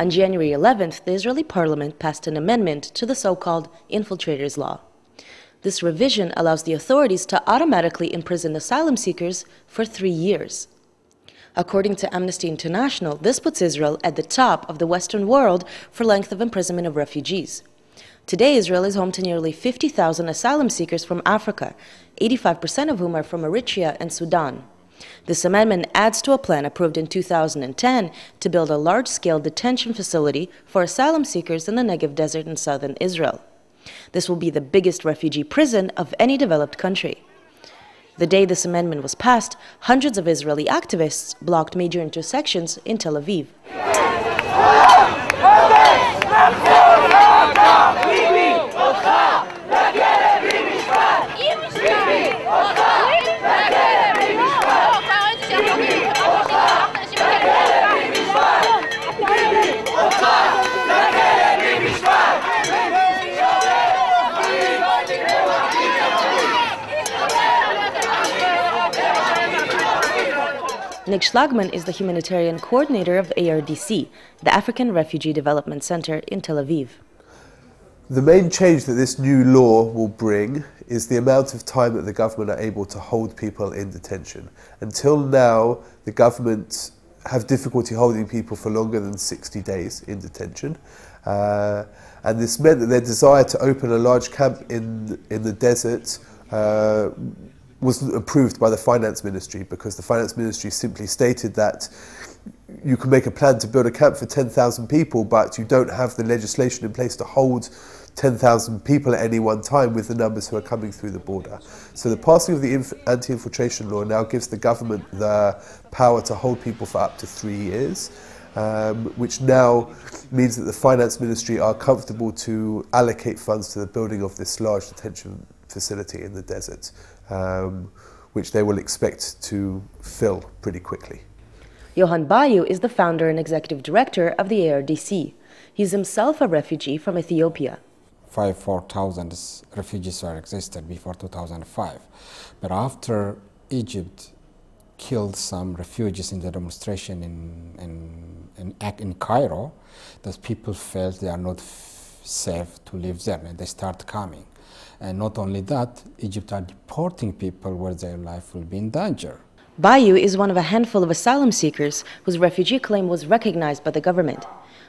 On January 11th, the Israeli parliament passed an amendment to the so called infiltrators law. This revision allows the authorities to automatically imprison asylum seekers for three years. According to Amnesty International, this puts Israel at the top of the Western world for length of imprisonment of refugees. Today, Israel is home to nearly 50,000 asylum seekers from Africa, 85% of whom are from Eritrea and Sudan. This amendment adds to a plan approved in 2010 to build a large scale detention facility for asylum seekers in the Negev Desert in southern Israel. This will be the biggest refugee prison of any developed country. The day this amendment was passed, hundreds of Israeli activists blocked major intersections in Tel Aviv. Nick Schlagman is the humanitarian coordinator of ARDC, the African Refugee Development Center in Tel Aviv. The main change that this new law will bring is the amount of time that the government are able to hold people in detention. Until now, the government have difficulty holding people for longer than 60 days in detention. Uh, and this meant that their desire to open a large camp in, in the desert uh, was approved by the finance ministry because the finance ministry simply stated that you can make a plan to build a camp for 10,000 people, but you don't have the legislation in place to hold 10,000 people at any one time with the numbers who are coming through the border. So the passing of the anti infiltration law now gives the government the power to hold people for up to three years. Um, which now means that the finance ministry are comfortable to allocate funds to the building of this large detention facility in the desert um, which they will expect to fill pretty quickly. Johan Bayu is the founder and executive director of the ARDC. He's himself a refugee from Ethiopia. Five, four thousand refugees were existed before 2005, but after Egypt killed some refugees in the demonstration in, in, in, in Cairo, those people felt they are not safe to live there and they start coming. And not only that, Egypt are deporting people where their life will be in danger. Bayu is one of a handful of asylum seekers whose refugee claim was recognized by the government.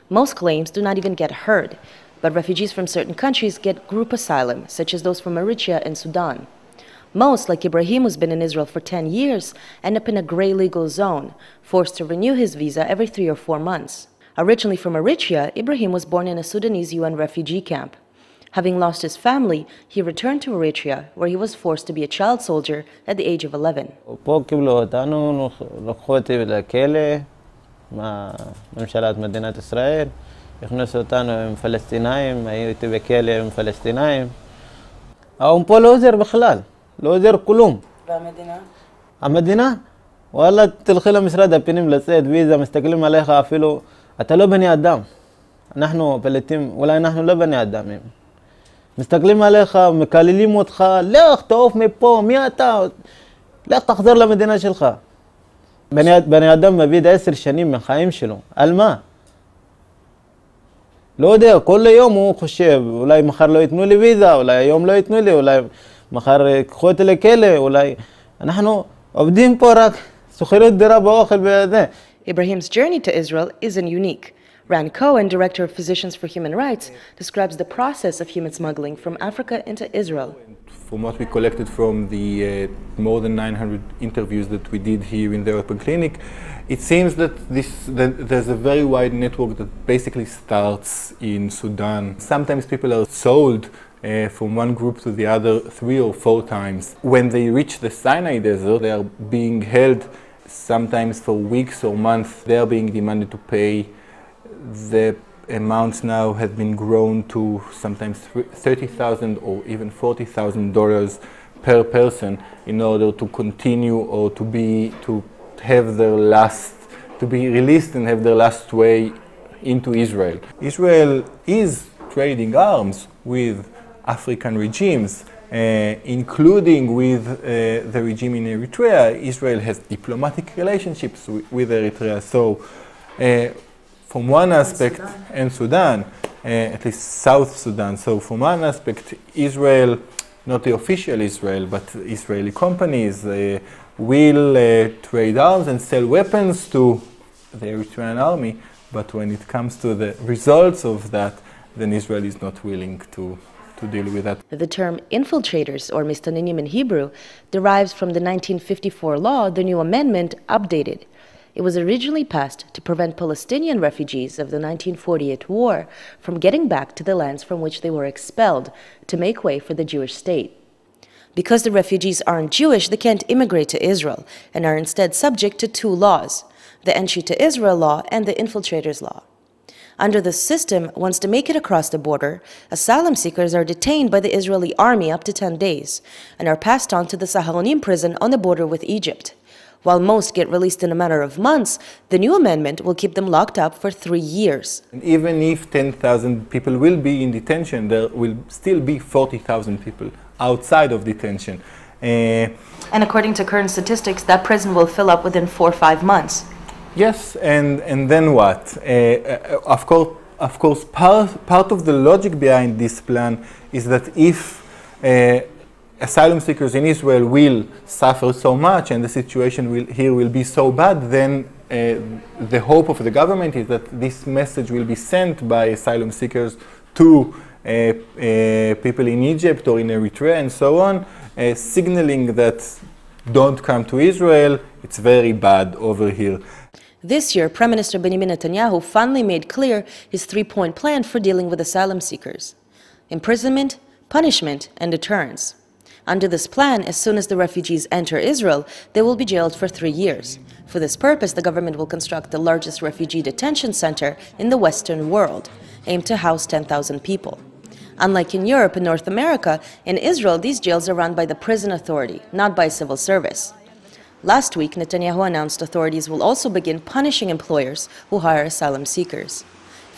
Most claims do not even get heard, but refugees from certain countries get group asylum, such as those from Eritrea and Sudan. Most, like Ibrahim, who's been in Israel for 10 years, end up in a gray legal zone, forced to renew his visa every three or four months. Originally from Eritrea, Ibrahim was born in a Sudanese UN refugee camp. Having lost his family, he returned to Eritrea, where he was forced to be a child soldier at the age of 11. מדינת ישראל, הכניסו אותנו עם פלסטינאים, הייתי בכלא עם פלסטינאים. האו"ם פה לא עוזר בכלל, לא עוזר כלום. והמדינה? המדינה? וואלה, תלכי למשרד הפנים לצאת ויזה, מסתכלים עליך אפילו, אתה לא בני אדם. אנחנו פליטים, אולי אנחנו לא בני אדם. מסתכלים עליך, מקללים אותך, לך, תעוף מפה, מי אתה? לך תחזור למדינה שלך. בני, בני אדם מביא עשר שנים מהחיים שלו, על מה? לא יודע, כל יום הוא חושב, אולי מחר לא ייתנו לי ויזה, אולי היום לא ייתנו לי, אולי מחר ייקחו אותי לכלא, אולי... אנחנו עובדים פה רק שוכרים דירה באוכל וזה. Ibrahim's journey to Israel isn't unique. Ran Cohen, director of Physicians for Human Rights, describes the process of human smuggling from Africa into Israel. From what we collected from the uh, more than 900 interviews that we did here in the Open Clinic, it seems that, this, that there's a very wide network that basically starts in Sudan. Sometimes people are sold uh, from one group to the other three or four times. When they reach the Sinai Desert, they are being held sometimes for weeks or months. They are being demanded to pay the amounts now have been grown to sometimes 30,000 or even $40,000 per person in order to continue or to be to have their last to be released and have their last way into Israel. Israel is trading arms with African regimes, uh, including with uh, the regime in Eritrea. Israel has diplomatic relationships with, Eritrea. So uh, from one aspect, Sudan. and Sudan, uh, at least South Sudan. So from one aspect, Israel, not the official Israel, but Israeli companies uh, will uh, trade arms and sell weapons to the Eritrean army. But when it comes to the results of that, then Israel is not willing to deal with that. The term infiltrators, or mistanenim in Hebrew, derives from the 1954 law, the new amendment, updated. It was originally passed to prevent Palestinian refugees of the 1948 war from getting back to the lands from which they were expelled to make way for the Jewish state. Because the refugees aren't Jewish, they can't immigrate to Israel and are instead subject to two laws the Entry to Israel law and the Infiltrators law. Under this system, once they make it across the border, asylum seekers are detained by the Israeli army up to 10 days and are passed on to the Saharonim prison on the border with Egypt. While most get released in a matter of months, the new amendment will keep them locked up for three years. And even if 10,000 people will be in detention, there will still be 40,000 people outside of detention. Uh, and according to current statistics, that prison will fill up within four or five months. Yes, and, and then what? Uh, uh, of course, of course part, part of the logic behind this plan is that if uh, asylum seekers in Israel will suffer so much and the situation will, here will be so bad, then uh, the hope of the government is that this message will be sent by asylum seekers to uh, uh, people in Egypt or in Eritrea and so on, uh, signaling that don't come to Israel, it's very bad over here. This year, Prime Minister Benjamin Netanyahu finally made clear his three point plan for dealing with asylum seekers imprisonment, punishment, and deterrence. Under this plan, as soon as the refugees enter Israel, they will be jailed for three years. For this purpose, the government will construct the largest refugee detention center in the Western world, aimed to house 10,000 people. Unlike in Europe and North America, in Israel, these jails are run by the prison authority, not by civil service. Last week, Netanyahu announced authorities will also begin punishing employers who hire asylum seekers.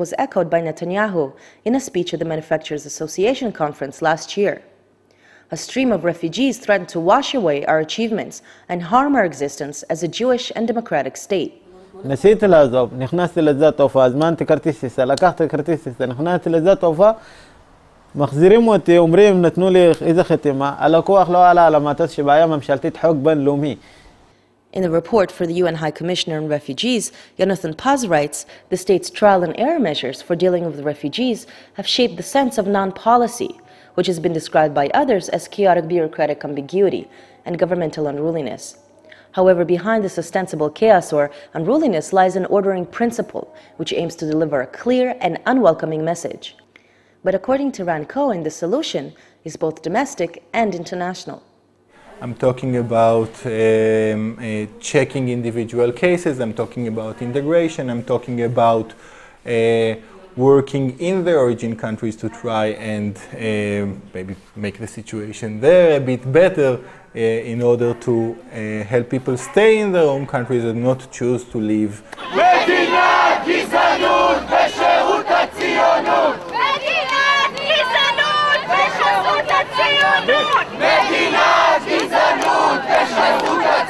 was echoed by Netanyahu in a speech at the Manufacturers Association conference last year. A stream of refugees threatened to wash away our achievements and harm our existence as a Jewish and democratic state. ניסיתי לעזוב, נכנסתי לשדה תעופה, הזמנתי כרטיס טיסה, לקחתי כרטיס טיסה, נכנסתי לשדה תעופה, מחזירים אותי, אומרים, נתנו לי איזה חתימה, הלקוח לא עלה על המטוס שבעיה ממשלתית חוק בינלאומי. In a report for the UN High Commissioner on Refugees, Jonathan Paz writes the state's trial and error measures for dealing with refugees have shaped the sense of non policy, which has been described by others as chaotic bureaucratic ambiguity and governmental unruliness. However, behind this ostensible chaos or unruliness lies an ordering principle, which aims to deliver a clear and unwelcoming message. But according to Ran Cohen, the solution is both domestic and international. I'm talking about um, uh, checking individual cases, I'm talking about integration, I'm talking about uh, working in the origin countries to try and uh, maybe make the situation there a bit better uh, in order to uh, help people stay in their own countries and not choose to leave.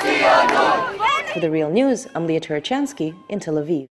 For the Real News, I'm Lia Tarachansky in Tel Aviv.